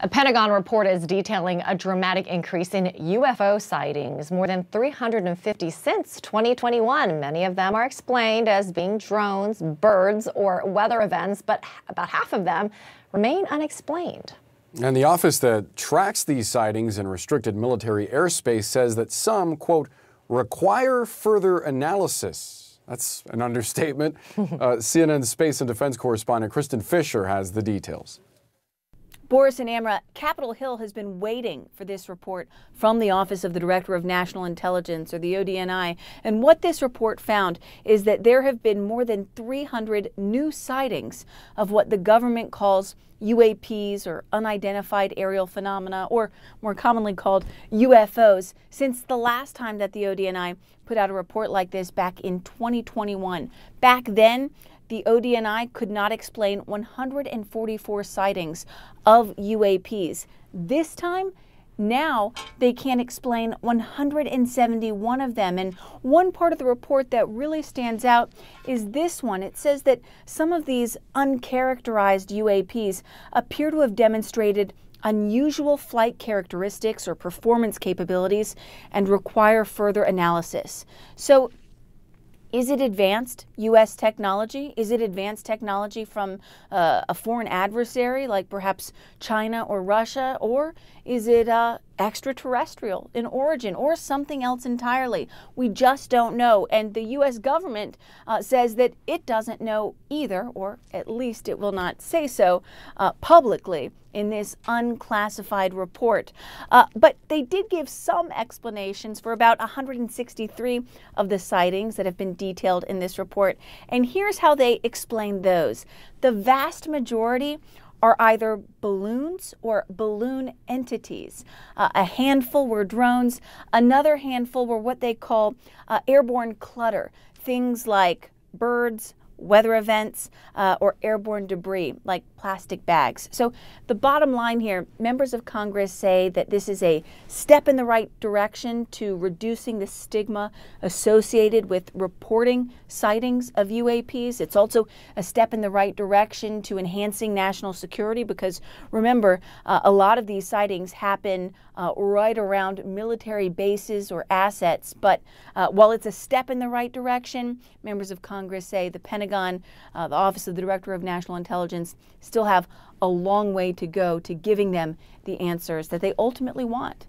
A Pentagon report is detailing a dramatic increase in UFO sightings, more than 350 since 2021. Many of them are explained as being drones, birds, or weather events, but about half of them remain unexplained. And the office that tracks these sightings in restricted military airspace says that some, quote, require further analysis. That's an understatement. uh, CNN space and defense correspondent Kristin Fisher has the details. Boris and Amara, Capitol Hill has been waiting for this report from the Office of the Director of National Intelligence, or the ODNI. And what this report found is that there have been more than 300 new sightings of what the government calls UAPs, or unidentified aerial phenomena, or more commonly called UFOs, since the last time that the ODNI put out a report like this back in 2021. Back then, the ODNI could not explain 144 sightings of UAPs. This time, now they can't explain 171 of them. And one part of the report that really stands out is this one. It says that some of these uncharacterized UAPs appear to have demonstrated unusual flight characteristics or performance capabilities and require further analysis. So is it advanced U.S. technology? Is it advanced technology from uh, a foreign adversary like perhaps China or Russia? Or is it uh, extraterrestrial in origin or something else entirely? We just don't know. And the U.S. government uh, says that it doesn't know either, or at least it will not say so uh, publicly in this unclassified report. Uh, but they did give some explanations for about 163 of the sightings that have been detailed in this report. And here's how they explain those. The vast majority are either balloons or balloon entities. Uh, a handful were drones, another handful were what they call uh, airborne clutter, things like birds, weather events, uh, or airborne debris like plastic bags. So the bottom line here, members of Congress say that this is a step in the right direction to reducing the stigma associated with reporting sightings of UAPs. It's also a step in the right direction to enhancing national security because remember, uh, a lot of these sightings happen uh, right around military bases or assets. But uh, while it's a step in the right direction, members of Congress say the Pentagon Pentagon, uh, the Office of the Director of National Intelligence still have a long way to go to giving them the answers that they ultimately want.